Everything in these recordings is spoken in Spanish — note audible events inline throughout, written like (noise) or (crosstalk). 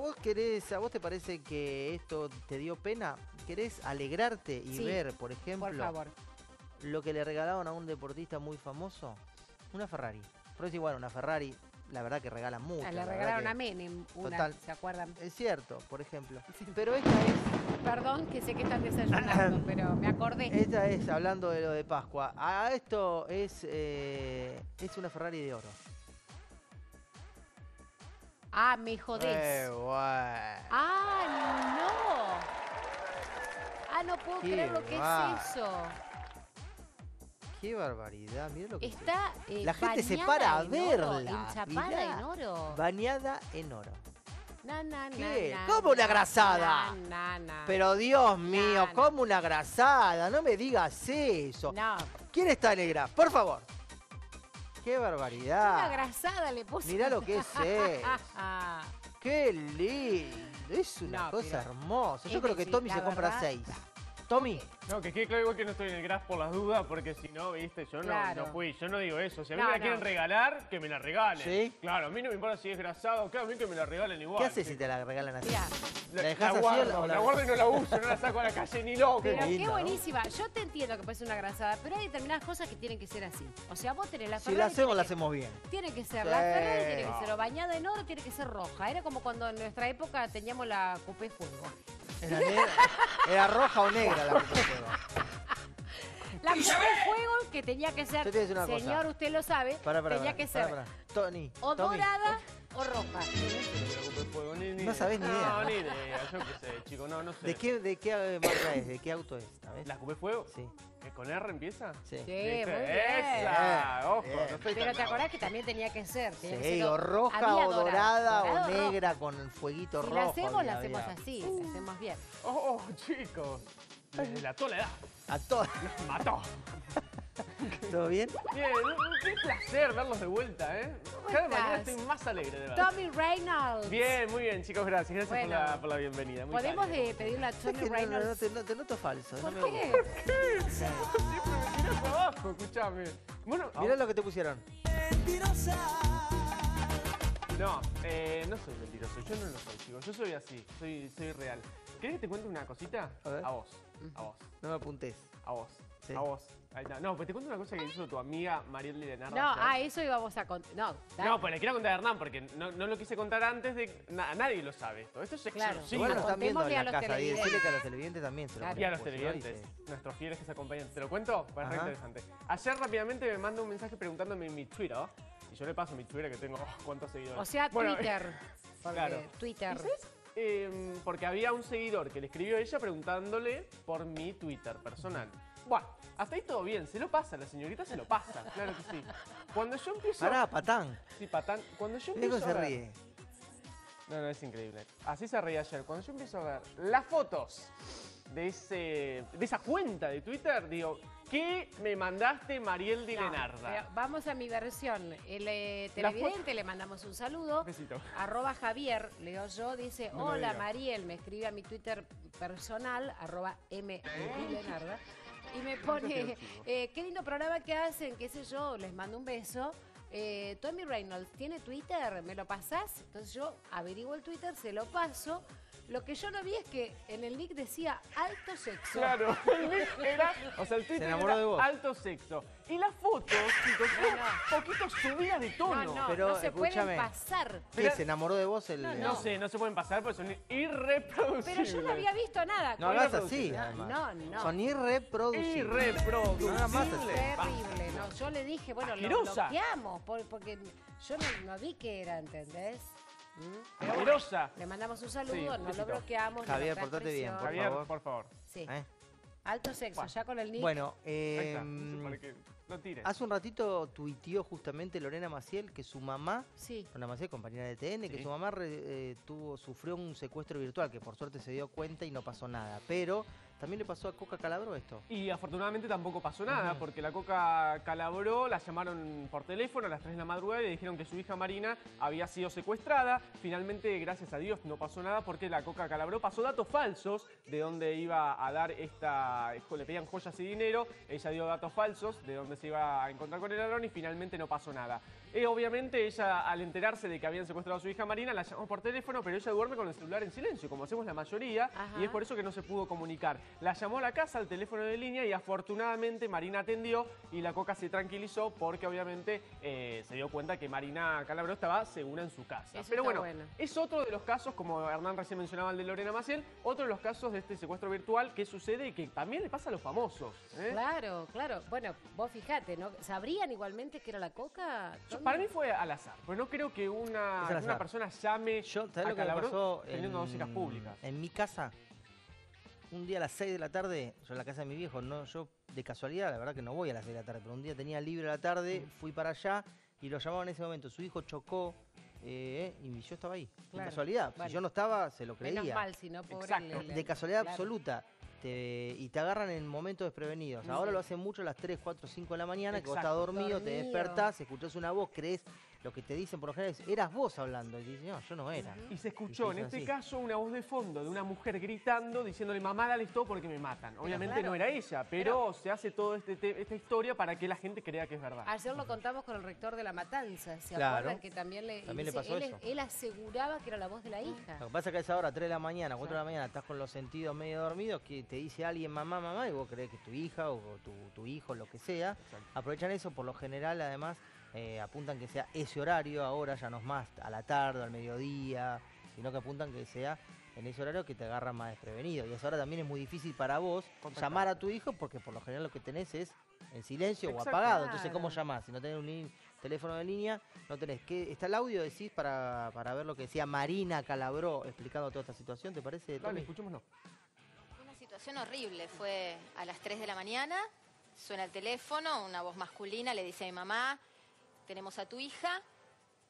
¿Vos querés, a vos te parece que esto te dio pena? ¿Querés alegrarte y Sí, ver, por ejemplo, Por favor. lo que le regalaron a un deportista muy famoso? Una Ferrari. Pero es igual, una Ferrari, la verdad que regalan mucho. Ah, la le verdad regalaron a Menem una, Total. ¿se acuerdan? Es cierto, por ejemplo. (laughs) Pero esta es, Perdón que sé que están (laughs) desayunando, pero me acordé. esta es, hablando de lo de Pascua, a esto es, eh, es una Ferrari de oro. Ah, me jodés. Eh. Ah, no. Ah, no puedo Qué creer lo que va. es eso. Qué barbaridad, mira lo que es Está eh, La gente se para a oro, verla, Enchapada mirá. en oro. Bañada en oro. Na, na, na, ¿Qué? ¿Cómo una na, grasada? Pero Dios mío, no. como una grasada, no me digas eso. No, ¿Quién está negra? Por favor. Qué una barbaridad. grasada le puse. Mirá lo que es (laughs) eso. Qué lindo. Es una No, cosa hermosa. Yo creo que Tommy se compra seis. Tommy, No, que quede claro igual que no estoy en el graph por las dudas, porque si no, viste, yo no, Claro. no fui, yo no digo eso. Si a mí No, me la no. quieren regalar, que me la regalen. ¿Sí? Claro, a mí no me importa si es grasado, claro, a mí que me la regalen igual. ¿qué haces sí. si te la regalan así? mirá. ¿La La, dejás la así guardo, o la- la guardo y no la uso, no la saco a la calle ni loco. Pero qué lindo, ¿no? buenísima. Yo te entiendo que puede ser una grasada, pero hay determinadas cosas que tienen que ser así. O sea, vos tenés la Si la hacemos, la hacemos bien. Tiene que ser Sí. la Ferrari, tiene que ser o bañada en oro, tiene que ser roja. Era como cuando en nuestra época teníamos la Coupé Fuego. Era, era roja o negra la Copa de Fuego. La Coupé Fuego que tenía que ser, Yo te voy a decir una cosa. señor, usted lo sabe, Pará, pará, tenía que ser. Tony, o Tommy, dorada o roja. No sabés ni idea. No, ni idea, yo qué sé, chico, no, no sé. ¿De qué, ¿De qué eh, marca es? ¿De qué auto es? ¿Sabés? ¿La Cupé Fuego? Sí, ¿Que ¿Con R empieza? sí. Sí, muy bien. ¡Esa! Ojo, Bien. no estoy Pero tan- te acordás que también tenía que ser. tenía que Sí, ser o roja había o dorado, dorada dorado o rojo. negra con el fueguito Si rojo. la hacemos, la había- hacemos había. así, la hacemos bien. Oh, chicos. Delató la edad. A todos. (laughs) Mató. (laughs) ¿Todo bien? Bien, qué placer verlos de vuelta, ¿eh? Cada estás? mañana estoy más alegre de ver. Tommy Reynolds. Bien, muy bien, chicos, gracias. Gracias por, la, por la bienvenida. Muy Podemos de pedirle a Tommy que no, no, no Reynolds. te, no te noto falso. No ¿Por me qué? gusta. Siempre me tirás abajo, escuchame. Bueno, Mirá lo que te pusieron. no, eh, no soy mentiroso, yo no lo soy, chicos. Yo soy así, soy, soy real. ¿Querés que te cuente una cosita? A ver. vos, a vos, No me apuntes. a vos, Sí. a vos. Ahí está. No, pues te cuento una cosa que hizo tu amiga Mariel Leonardo. No, ah, eso íbamos a contar. No, dale. No, pues le quiero contar a Hernán porque no, no lo quise contar antes de. na- nadie lo sabe esto. Esto es Claro. exclusivo. Igual lo están viendo en la los casa. Y televidentes. decirle que a los televidentes también se lo Claro. Y a los televidentes, dice- nuestros fieles que se acompañan. ¿Te lo cuento? Parece Ajá. interesante. Ayer rápidamente me manda un mensaje preguntándome en mi Twitter. Y yo le paso mi Twitter que tengo oh, (laughs) cuántos seguidores. O sea, Bueno, Twitter. (laughs) Claro. Twitter. ¿Y? Eh, porque había un seguidor que le escribió a ella preguntándole por mi Twitter personal. Bueno, hasta ahí todo bien, se lo pasa, la señorita se lo pasa, claro que sí. Cuando yo empiezo... Pará, patán. Sí, patán. Cuando yo Diego empiezo se a ver- ríe. No, no, es increíble. Así se reía ayer. Cuando yo empiezo a ver las fotos de, ese, de esa cuenta de Twitter, digo, ¿qué me mandaste, Mariel de No, Lenarda? vamos a mi versión. El eh, La televidente le mandamos un saludo. Besito. Arroba Javier, leo yo, dice, No hola diga. Mariel, me escribe a mi Twitter personal, arroba M de Leonarda, y me (laughs) pone, eh, qué lindo programa que hacen, qué sé yo, les mando un beso. Eh, Tommy Reynolds, ¿tiene Twitter? ¿Me lo pasás? Entonces yo averiguo el Twitter, se lo paso. Lo que yo no vi es que en el nick decía alto sexo. Claro, (laughs) el nick era, o sea, el Twitter enamoró era de vos. alto sexo. Y las fotos, chicos, No, poquito subida de No, tono. no, Pero, no se escúchame. pueden pasar. ¿Qué? ¿Se enamoró de vos el.? No, No sé, no se pueden pasar porque son irreproducibles. Pero yo no había visto nada. No hagas así, No, además. No, no. Son irreproducibles. Irreproducibles. No hagas más así. Terrible, no. Yo le dije, bueno, lo Asquerosa. bloqueamos por- porque yo no, no vi que era, ¿entendés? ¿Mm? Asquerosa. le mandamos un saludo, Sí, no lo besito. bloqueamos. no Javier, portate bien, por Javier, favor. por favor. Sí. ¿Eh? Alto sexo, ya con el nick. Bueno, Ahí eh, está. No sé para qué. No tires. hace un ratito tuiteó justamente Lorena Maciel que su mamá, Sí. Lorena Maciel, compañera de TN, que Sí. su mamá re- eh, tuvo, sufrió un secuestro virtual, que por suerte se dio cuenta y no pasó nada. Pero ¿También le pasó a Coca Calabro esto? Y afortunadamente tampoco pasó nada, porque la Coca calabró, la llamaron por teléfono a las 3 de la madrugada y le dijeron que su hija Marina había sido secuestrada. Finalmente, gracias a Dios, no pasó nada porque la Coca calabró pasó datos falsos de dónde iba a dar esta... Le pedían joyas y dinero, ella dio datos falsos de dónde se iba a encontrar con el ladrón y finalmente no pasó nada. Eh, obviamente ella, al enterarse de que habían secuestrado a su hija Marina, la llamó por teléfono, pero ella duerme con el celular en silencio, como hacemos la mayoría, Ajá. y es por eso que no se pudo comunicar. La llamó a la casa al teléfono de línea y afortunadamente Marina atendió y la Coca se tranquilizó porque obviamente eh, se dio cuenta que Marina Calabro estaba segura en su casa. Eso Pero bueno, bueno. es otro de los casos, como Hernán recién mencionaba el de Lorena Maciel, otro de los casos de este secuestro virtual que sucede y que también le pasa a los famosos. ¿eh? Claro, claro. Bueno, vos fijate, ¿no? ¿Sabrían igualmente que era la coca? Yo- para mí fue al azar, pues no creo que una, una persona llame Yo, ¿sabés a lo que me Calabró pasó? teniendo dos hijas públicas. En mi casa, un día a las 6 de la tarde, yo en la casa de mi viejo, no, yo de casualidad, la verdad que no voy a las 6 de la tarde, pero un día tenía libre a la tarde, Mm. fui para allá y lo llamaban en ese momento. Su hijo chocó eh, y yo estaba ahí. De casualidad. Bueno. Si yo no estaba, se lo creía. Menos mal, si no, pobre. De casualidad claro. absoluta. Te- y te agarran en momentos desprevenidos. Sí. Ahora lo hacen mucho a las 3, 4, 5 de la mañana, que vos estás Exacto. dormido, te Dormido. despertás, escuchás una voz, crees lo que te dicen por lo general es, eras vos hablando. Y dices, no, yo no era. Y se escuchó Y en este así. caso una voz de fondo de una mujer gritando, diciéndole, mamá, dale esto porque me matan. Obviamente claro. no era ella, pero, se hace toda este te- esta historia para que la gente crea que es verdad. Ayer lo contamos con el rector de La Matanza. ¿Se Claro. acuerdan que también le, También le dice, pasó él, eso. él aseguraba que era la voz de la hija. Lo que pasa es que a esa hora, 3 de la mañana, 4 de la mañana, estás con los sentidos medio dormidos, que te dice alguien mamá, mamá, y vos crees que es tu hija o tu, tu hijo, lo que sea. Exacto. Aprovechan eso, por lo general, además, eh, apuntan que sea ese horario, ahora ya no es más a la tarde, al mediodía, sino que apuntan que sea en ese horario que te agarra más desprevenido. Y a esa hora también es muy difícil para vos llamar a tu hijo, porque por lo general lo que tenés es en silencio o apagado. Entonces, ¿cómo llamás? Si no tenés un teléfono de línea, no tenés. ¿Qué, ¿Está el audio, decís, para, para ver lo que decía Marina Calabró explicando toda esta situación? ¿Te parece, Dale, escuchémoslo. Una situación horrible. Fue a las 3 de la mañana, suena el teléfono, una voz masculina le dice a mi mamá, tenemos a tu hija,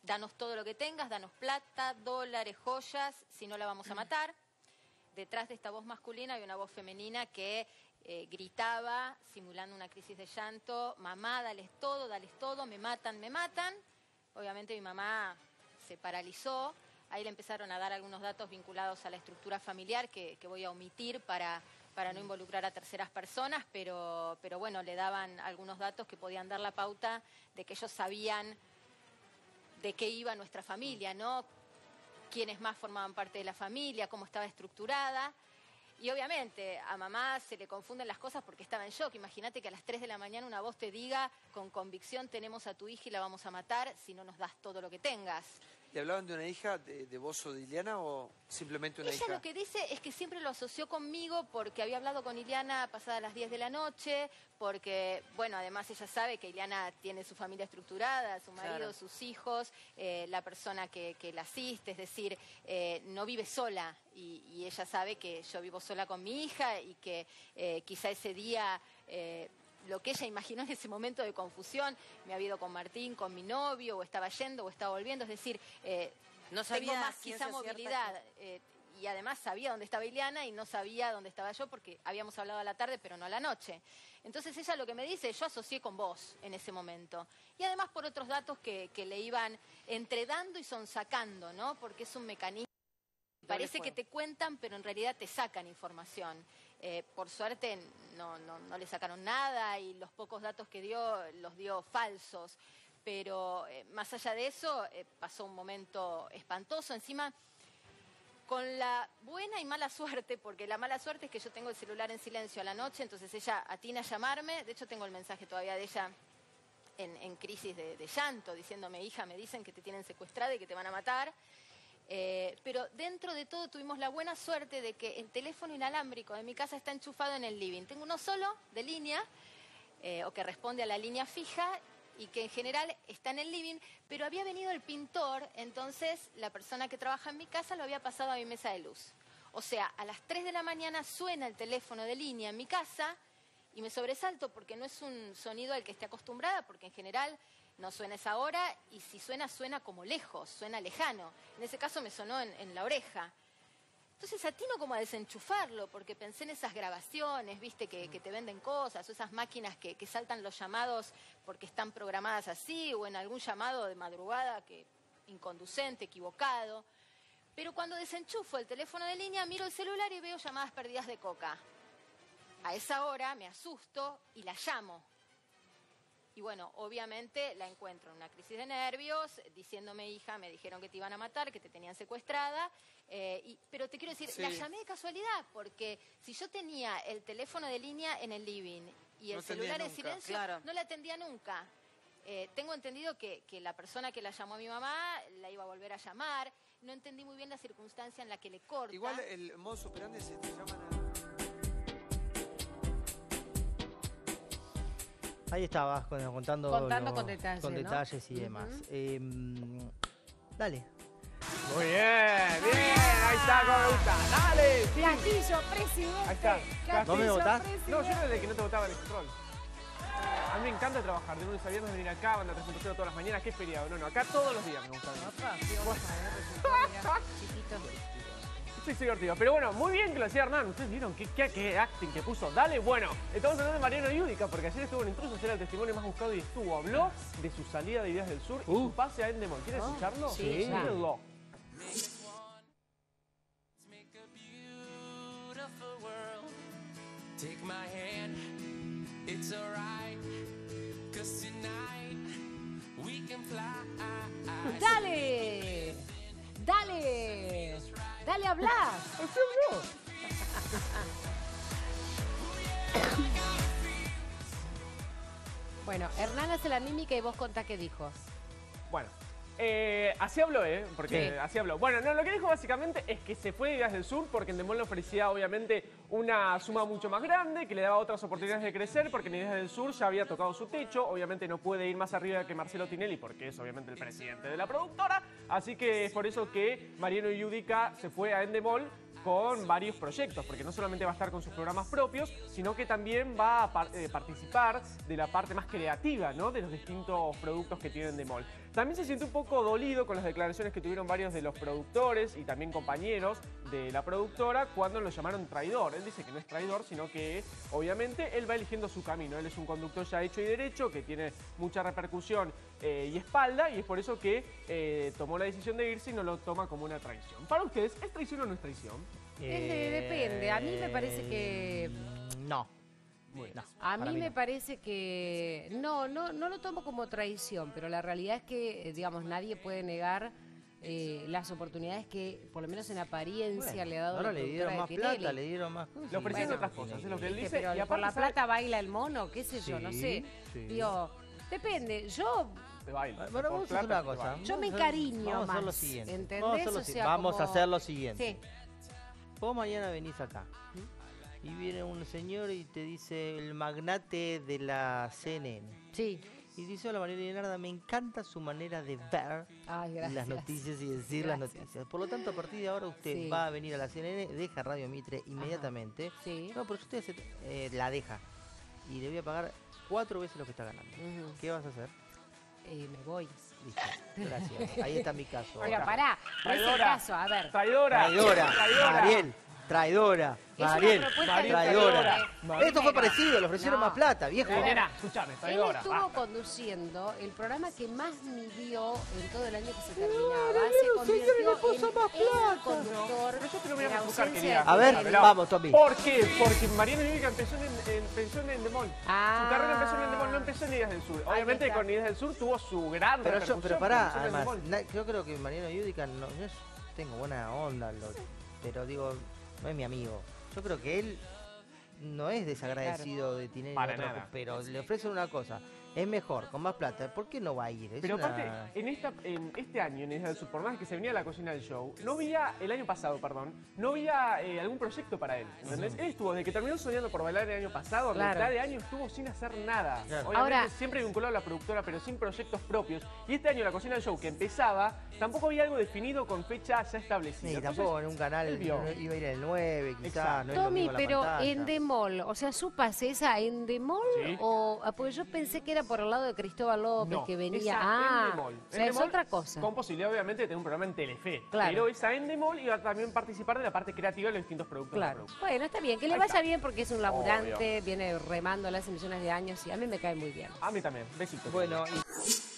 danos todo lo que tengas, danos plata, dólares, joyas, si no la vamos a matar. Detrás de esta voz masculina hay una voz femenina que eh, gritaba, simulando una crisis de llanto, mamá, dales todo, dales todo, me matan, me matan. Obviamente mi mamá se paralizó. Ahí le empezaron a dar algunos datos vinculados a la estructura familiar que, que voy a omitir para, para no involucrar a terceras personas, pero, pero bueno, le daban algunos datos que podían dar la pauta de que ellos sabían de qué iba nuestra familia, ¿no? Quiénes más formaban parte de la familia, cómo estaba estructurada. Y obviamente a mamá se le confunden las cosas porque estaba en shock. Imagínate que a las 3 de la mañana una voz te diga con convicción tenemos a tu hija y la vamos a matar si no nos das todo lo que tengas. ¿Le hablaban de una hija de, de vos o de Iliana o simplemente una Ella hija? lo que dice es que siempre lo asoció conmigo porque había hablado con Iliana pasadas las 10 de la noche, porque, bueno, además ella sabe que Iliana tiene su familia estructurada, su marido, Claro. sus hijos, eh, la persona que, que la asiste, es decir, eh, no vive sola y, y ella sabe que yo vivo sola con mi hija y que eh, quizá ese día... lo que ella imaginó en ese momento de confusión, me había ido con Martín, con mi novio, o estaba yendo, o estaba volviendo, es decir, eh, No tengo sabía más ciencia quizá movilidad. eh, y además sabía dónde estaba Ileana y no sabía dónde estaba yo porque habíamos hablado a la tarde pero no a la noche. Entonces ella lo que me dice, yo asocié con vos en ese momento. Y además por otros datos que, que le iban entredando y sonsacando, ¿no? Porque es un mecanismo. Parece que te cuentan, pero en realidad te sacan información. Eh, por suerte no, no, no le sacaron nada y los pocos datos que dio los dio falsos. Pero eh, más allá de eso, eh, pasó un momento espantoso. Encima, con la buena y mala (laughs) suerte, porque la mala suerte es que yo tengo el celular en silencio a la noche, entonces ella atina a llamarme. De hecho, tengo el mensaje todavía de ella en, crisis de, de llanto, diciéndome, hija, me dicen que te tienen secuestrada y que te van a matar. Eh, pero dentro de todo tuvimos la buena suerte de que el teléfono inalámbrico de mi casa está enchufado en el living. Tengo uno solo de línea, eh, o que responde a la línea fija, y que en general está en el living, pero había venido el pintor, entonces la persona que trabaja en mi casa lo había pasado a mi mesa de luz. O sea, a las 3 de la mañana suena el teléfono de línea en mi casa y me sobresalto porque no es un sonido al que esté acostumbrada, porque en general no suena esa hora y si suena, suena como lejos, suena lejano. En ese caso me sonó en, la oreja. Entonces atino como a desenchufarlo, porque pensé en esas grabaciones, viste, que, que te venden cosas, o esas máquinas que, que saltan los llamados porque están programadas así, o en algún llamado de madrugada que inconducente, equivocado. Pero cuando desenchufo el teléfono de línea, miro el celular y veo llamadas perdidas de coca. A esa hora me asusto y la llamo. Y bueno, obviamente la encuentro en una crisis de nervios, diciéndome, hija, me dijeron que te iban a matar, que te tenían secuestrada. eh, y- pero te quiero decir, Sí. la llamé de casualidad, porque si yo tenía el teléfono de línea en el living y el No celular en silencio, claro. no la atendía nunca. Eh, tengo entendido que, que la persona que la llamó a mi mamá la iba a volver a llamar. No entendí muy bien la circunstancia en la que le corta. Igual el modus operandi se te llaman a... Ahí estabas con- contando, Contando lo- con detalles, con ¿no? detalles y demás. Em, dale. Muy bien, bien, ahí está, como me gusta. Dale, sí. Castillo, presidente. Ahí está. ¿No me votás? No, yo desde que no te votaba en el control. A mí me encanta trabajar de lunes a viernes, venir acá, banda 3.0 todas las mañanas. Qué feriado, no, no, acá todos los días me gusta. venir. Sí, (laughs) es divertido. Pero bueno, muy bien que lo hacía Hernán. Ustedes vieron qué, qué, qué acting que puso. Dale, bueno, estamos hablando de Mariano Yudica, porque ayer estuvo en Intrusos, era el testimonio más buscado y estuvo. Habló de su salida de Ideas del Sur y Uh. su pase a Endemol. ¿Quieres Oh, escucharlo? sí. Mírenlo. make a beautiful world. Take my hand, it's alright. Cause tonight we can fly. Dale. Dale. Dale a hablar. Bueno, Hernán hace la mímica y vos contá qué dijo. Bueno, eh, así habló, ¿eh? Porque Sí. así habló. Bueno, no, lo que dijo básicamente es que se fue de Ideas del Sur porque Endemol le ofrecía, obviamente, una suma mucho más grande, que le daba otras oportunidades de crecer, porque en Ideas del Sur ya había tocado su techo. Obviamente no puede ir más arriba que Marcelo Tinelli, porque es obviamente el presidente de la productora. Así que es por eso que Mariano Yudica se fue a Endemol con varios proyectos, porque no solamente va a estar con sus programas propios, sino que también va a eh, participar de la parte más creativa. De los distintos productos que tienen Endemol. También se siente un poco dolido con las declaraciones que tuvieron varios de los productores y también compañeros de la productora cuando lo llamaron traidor. Él dice que no es traidor, sino que obviamente él va eligiendo su camino. Él es un conductor ya hecho y derecho, que tiene mucha repercusión eh, y espalda, y es por eso que eh, tomó la decisión de irse y no lo toma como una traición. Para ustedes, ¿es traición o no es traición? Es de- depende. A mí me parece que- Eh, No. No, A mí me no. parece que no, no, no lo tomo como traición, pero la realidad es que, eh, digamos, nadie puede negar eh, las oportunidades que, por lo menos en apariencia, Bueno, le ha dado ahora la le dieron más plata, le dieron más cosas. Le ofrecieron Bueno, otras cosas, es lo que él dice. pero y por la plata baila el mono, qué sé yo, no sé. sí. Digo, depende. Yo Bueno, vamos a hacer una cosa. Yo me Vamos a hacer- encariño Vamos a hacer lo siguiente. ¿entendés? Vamos a hacer lo, O si- sea, vamos a como- hacer lo siguiente. sí. Vos mañana venís acá y viene un señor y te dice el magnate de la CNN. Sí. Y dice, hola María Leonarda, me encanta su manera de ver Ay, las noticias y decir las Gracias. noticias. Por lo tanto, a partir de ahora usted Sí. va a venir a la CNN, deja Radio Mitre inmediatamente. Sí. No, pero usted se- eh, la deja. Y le voy a pagar cuatro veces lo que está ganando. ¿Qué vas a hacer? Eh, me voy. Listo. Gracias. Ahí está mi caso. Pero pará, no es el Traidora. caso, a ver. Traidora. Traidora, Traidora. Mariel, traidora, Es Mariel, traidora. traidora. Esto fue parecido, le ofrecieron No. más plata, viejo. A ver. Nena, escuchame, Él traidora. estuvo basta. conduciendo el programa que más midió en todo el año que se terminaba. se convirtió en el conductor Pero yo te lo voy a en buscar, ausencia querida. de A ver, vamos, Tommy. ¿Por qué? Porque Mariano Yudica empezó en, en- empezó en Endemol. Ah. Su carrera empezó en Endemol, no empezó en Ideas del Sur. Obviamente está. con Ideas del Sur tuvo su gran Pero yo, repercusión, pero pará, empezó en además, Endemol. na- yo creo que Mariano Yudica, no, yo es- tengo buena onda, lo- pero digo, no es mi amigo. Yo creo que él no es desagradecido de Tinelli, Para otro, nada. pero le ofrecen una cosa, es mejor, con más plata, ¿por qué no va a ir? Es Pero una- aparte, en, esta, en este año, en Sur, por más que se venía a la cocina del show, no había, el año pasado, perdón, no había eh, algún proyecto para él, ¿entendés? Él estuvo, desde que terminó soñando por bailar el año pasado, a Claro. mitad de año estuvo sin hacer nada. Claro. Obviamente Ahora- siempre vinculado a la productora, pero sin proyectos propios. Y este año la cocina del show que empezaba, tampoco había algo definido con fecha ya establecida. Sí, Entonces, tampoco en un canal iba a ir el 9, quizás, no Tommy, pero pantalla. Endemol, o sea, su pase es a Endemol Sí. o ah, porque yo pensé que era por el lado de Cristóbal López No, que venía. esa ah, Endemol. o sea, es Endemol, otra cosa. Con posibilidad, obviamente, de tener un programa en Telefe. Claro. Pero esa Endemol iba a también participar de la parte creativa de los distintos productos. de la Claro. producción. Bueno, está bien, que le Ahí vaya está. bien porque es un laburante, viene remando hace millones de años y a mí me cae muy bien. A mí también. Besitos. Bueno, y